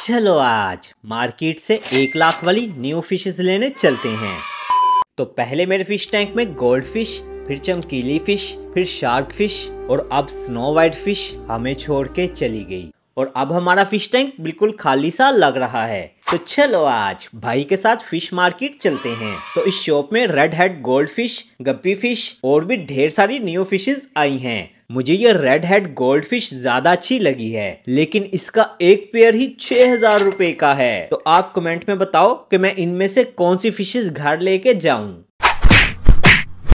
चलो आज मार्केट से एक लाख वाली न्यू फिशेस लेने चलते हैं। तो पहले मेरे फ़िश टैंक में गोल्ड फ़िश फिर चमकीली फ़िश फिर शार्क फ़िश और अब स्नो वाइट फ़िश हमें छोड़ के चली गई। और अब हमारा फ़िश टैंक बिल्कुल खाली सा लग रहा है। तो चलो आज भाई के साथ फ़िश मार्केट चलते हैं। तो इस शॉप में red head gold fish guppy fish और भी ढेर सारी न्यू फिशेज आई हैं। मुझे ये रेड हेड गोल्ड फ़िश ज़्यादा अच्छी लगी है, लेकिन इसका एक पेयर ही छह हज़ार रूपए का है। तो आप कमेंट में बताओ कि मैं इनमें से कौन सी फिशेस घर लेके जाऊँ।